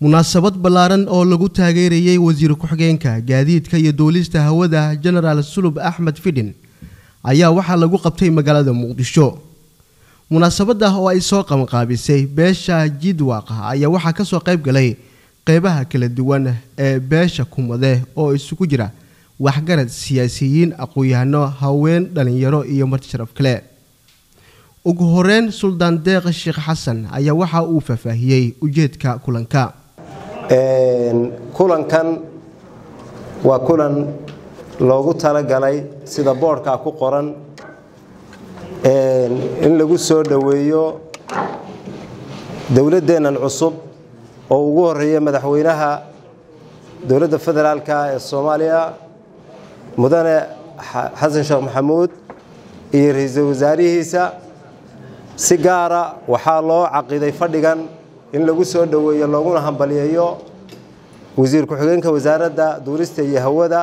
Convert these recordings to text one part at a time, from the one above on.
munaasabad ballaaran oo lagu taageerayey wasiir ku-xigeenka gaadiidka iyo duulista hawada genaraal sulub axmed fidhin ayaa waxaa lagu qabtay magaalada muqdisho. Munaasabada oo ay soo qabanqaabisay beesha jidwaaqa ayaa waxaa ka soo qayb galay qeybaha kala duwan ee beesha kumade oo isugu jira waxgarad siyaasiyiin aqoon-yahano haween dhalinyaro iyo marti sharaf kale. Ugu horeyn suldaan deeq sheekh xasan ayaa waxa uu faahfaahiyey ujeedka kulanka kulankan waa kulan loogu talagalay sida boodhkaa ku qoran. In lagu soo dhoweeyo dowladdeennan cusub oo ugu horreeya madaxweynaha dowladda federaalka ee soomaaliya mudane xasan sheekh maxamuud iyo ra'iisul wasaarihiisa si gaara waxaa loo caqiday fadhigan in lagu soo dhoweeyo looguna hambaliyeeyo wasiir ku-xigeenka wasaaradda duurista iyo hawada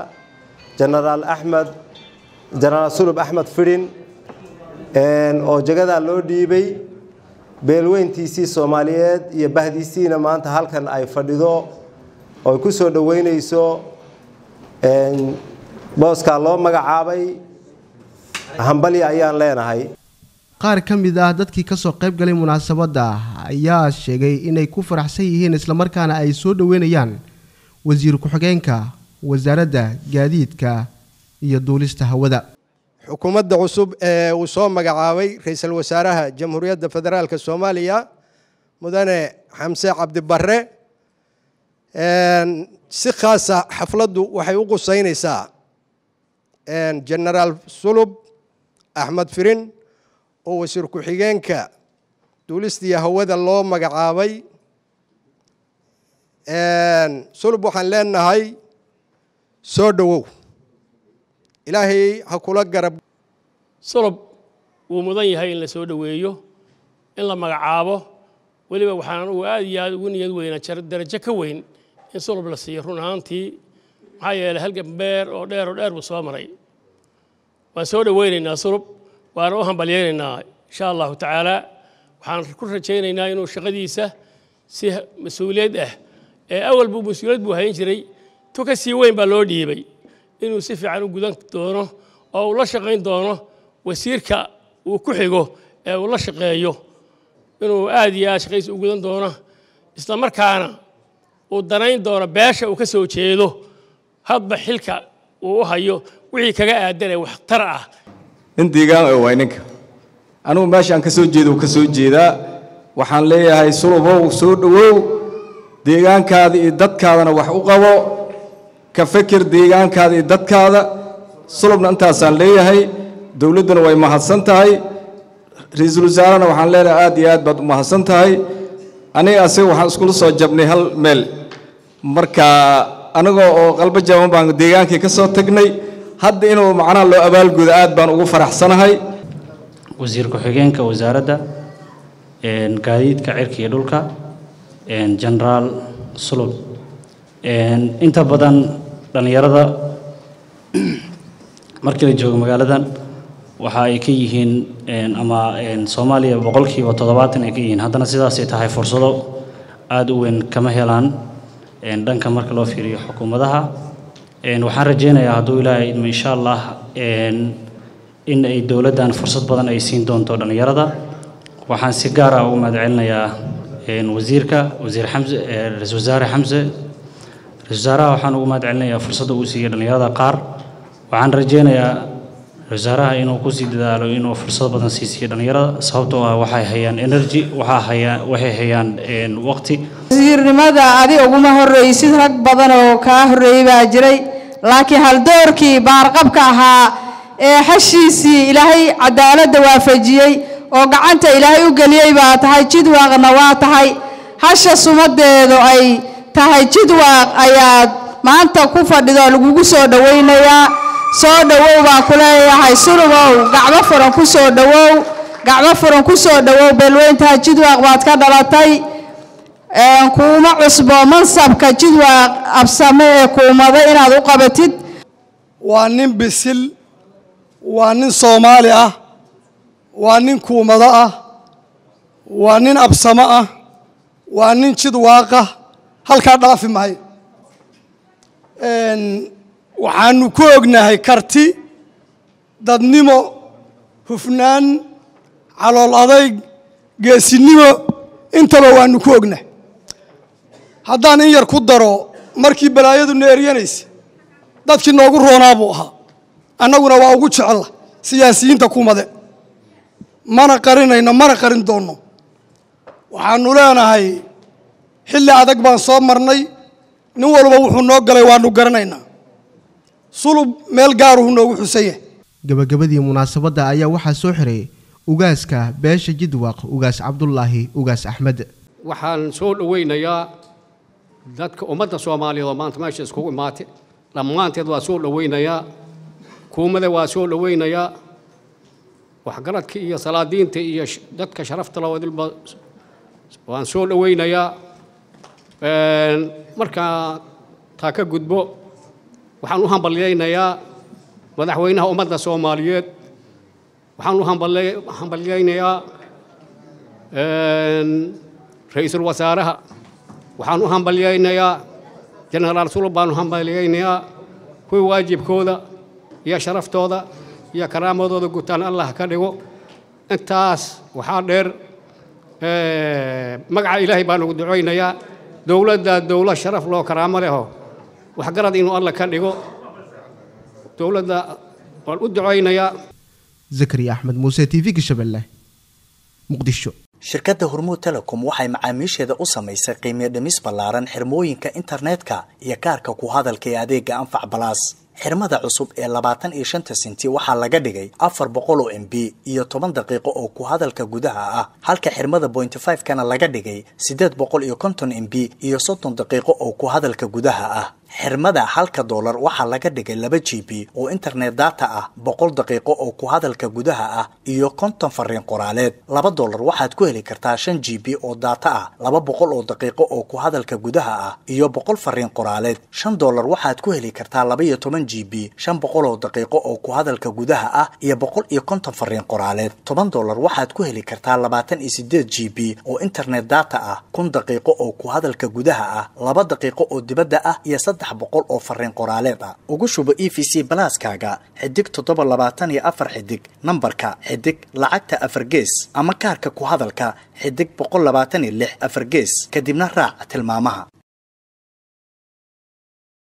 jenaraal axmed jenaraal sulub axmed fidhin oo jagadaa loo dhiibay beelweyntiisii soomaaliyeed iyo bahdiisiina maanta halkan ay fadhido oo ay ku soo dhoweynayso booskaa loo magacaabay hambali ayaan leenahay. Qaar ka mid ah dadkii ka soo qayb galay munaasabadda ayaa sheegay inay ku faraxsan yihiin islamarkaana ay soo dhoweynayaan wasiir ku-xigeenka wasaaradda gaadiidka iyo duulista hawada. Xukuumadda cusub ee uu soo magacaabay ra'iisul wasaaraha jamhuuriyadda federaalk soomaaliya mudane xamse cabdibarre si khaasa xafladdu waxay u qusaynaysaa genaraal sulub axmed firin oo wasiir ku-xigeenka duulistiiyo hawada loo magacaabay sulub waxaan leenahay soo dhowow ilaahay ha kula garab. Sulub wuu mudan yahay in la soo dhoweeyo in la magacaabo. Weliba waxaan anugu aad iyo aad ugu niyad weynaa darajo ka weyn in sulub la siiyo run ahaantii. Maxaa yeelay halgan beer oo dheer oo dheer buu soo maray. Waan soo dhoweynaynaa sulub. Waana u hambalyaynaynaa insha allahu tacaala waxaan ku rajaynaynaa inuu shaqadiisa si mas'uuliyad ah ee awal buu mas'uuliyad buu hayn jiray tu ka sii weyn baa loo dhiibay inuu si fiican u gudan doono oo uu la shaqayn doono wasiirka uu ku xigo ee uu la shaqeeyo inuu aad iyo aad shaqadiisa u gudan doono isla markaana uu danayn doono beesha uu ka soo jeedo hadba xilka uu u hayo wixii kaga aadan ee waxtar ah. Nin deegaan waa ninka anigu meeshaan ka soo jeedo ka soo jeedaa waxaan leeyahay sulubow soo dhowow. Deegaankaada iyo dadkaadana wax u qabo. Ka feker deegaankaada iyo dadkaada. Sulubna intaasaan leeyahay. Dowladduna way mahadsan tahay. Ra'iisul wasaarena waxaan leenahay aad iyo aad baad u mahadsan tahay. Aniga asiga waxaan iskula soo jabnay hal meel. Marka anigoo oo qalbo jaban baan deegaankii ka soo tagnay. Hadda inuu macnaha loo abaalgudo aad baan ugu faraxsanahay wasiir ku-xigeenka wasaaradda gaadiidka cirka iyo dhulka genaraal sulub. Inta badan dhallinyarada markii la joogo magaaladan waxa ay ka yihiin ama soomaaliya boqolkiiba toddobaatan ay ka yihiin. Haddana sidaasay tahay fursado aada u weyn kama helaan dhanka marka loo fiiriyo xukuumadaha. Waxaan rajaynayaa hadduu ilaahay idmo insha allah in ay dowladdan fursad badan ay siin doonto dhallinyarada. Waxaan si gaar ah ugu mahadcelinayaa wasiirka wasiir xamse ra'isul wasaare xamse ra'isul wasaaraha waxaan ugu mahadcelinayaa fursadda uu siiyey dhallinyarada qaar. Waxaan rajaynayaa wasaaraha inuu ku sii dadaalo inuu fursad badan sii siiyo dhallinyarada sababtoo ah waxay hayaan energy waxaa waxay hayaan waqti. Wasiirnimada adi uguma horreysid rag badan oo kaa horreeyey baa jiray laakiin haldoorkii baarqabka ahaa ee xashiisii ilaahay cadaaladda waafajiyey oo gacanta ilaahay u geliyey baa tahay jidwaaqna waa tahay. Hasha sumadeedu ay tahay jidwaaq ayaad maanta ku fadhido lagugu soo dhowaynayaa soo dhowow baan ku leeyahay sulubow gacmo furan ku soo dhowow gacmo furan ku soo dhowow beelweyntaha jidwaaq baad ka dhalatay. Kuuma cusbo mansabka jidwaaq absame ee kuumada inaad u qabatid. Waa nin bisil waa nin soomaali ah. Waa nin kuumado ah. Waa nin absamo ah. Waa nin jidwaaqa halkaa dhaafi mahayo waxaanu ku ognahay karti dadnimo hufnaan calool adayg geesinimo intaba waanu ku ognahay. Haddaan in yar ku daro markii balaayadu neeryanaysa dadkii noogu roonaa buu ahaa annaguna waa ugu jecella siyaasiyiinta kumade mana qarinayno mana qarin doonno. Waxaanu leenahay xilli adag baan soo marnay nin walba wuxuu noo galay waanu garanaynaa. Sulub meel gaaruhu noogu xusan yahay. Gabagabadii munaasabadda ayaa waxaa soo xiray ugaaska beesha jidwaaq ugaas cabdulaahi ugaas axmed. Waxaan soo dhowaynayaa dadka ummadda soomaaliyeed oo maanta meesha iskugu imaatay. Dhammaanteed waa soo dhowaynayaa kuumada waa soo dhowaynayaa waxgaradka iyo salaadiinta iyo dadka sharafta lawadilba waan soo dhowaynayaa markaa taa ka gudbo waxaan u hambalyaynayaa madaxweynaha ummadda soomaaliyeed. Waxaan u hambalyaynayaa ra'iisul wasaaraha. Waxaan u hambalyaynayaa jenaraal sulub baan u hambalyaynayaa kuwii waajibkooda iyo sharaftooda iyo karaamadooda gutaan allah ka dhigo. Intaas waxaa dheer magaca ilaahay baan ugu ducaynayaa. Dowladda dowlad sharaf loo karaamo leho waxgarad inuu alla ka dhigo. Dowladda waan u ducaynayaa. Zakariya axmed muuse t v gashabelle muqdisho. Shirkadda hormuud telecom waxay macaamiisheeda u samaysay qiimiyo dhimis ballaaran xirmooyinka internetka iyo kaarka ku hadalka ee adeega anfac balaas xirmada cusub ee labaatan iyo shanta senti waxaa laga dhigay afar boqol oo m b iyo toban daqiiqo oo ku hadalka gudaha ah halka xirmada bointy five kana laga dhigay siddeed boqol iyo konton m b iyo soddon daqiiqo oo ku hadalka gudaha ah. Xirmada halka doolar waxaa laga dhigay laba g b oo internet data ah boqol daqiiqo oo ku hadalka gudaha ah iyo konton fariin qoraaleed. Laba doolar waxaad ku heli kartaa shan g b oo data ah laba boqol oo daqiiqo oo ku hadalka gudaha ah iyo boqol fariin qoraaleed. Shan doolar waxaad ku heli kartaa laba iyo toban g b shan boqol oo daqiiqo oo ku hadalka gudaha ah iyo boqol iyo konton fariin qoraaleed. Toban doolar waxaad ku heli kartaa labaatan iyo sideed g b oo internet data ah kun daqiiqo oo ku hadalka gudaha ah laba daqiiqo oo dibadda ah iyo saddex boqol oo fariin qoraaleed ah. Ugu shubo e v c balaaskaaga xidig toddoba labaatan iyo afar xidig nambarka xidig lacagta afar gees ama kaarka ku hadalka xidig boqol labaatan iyo lix afar gees kadibna raac tilmaamaha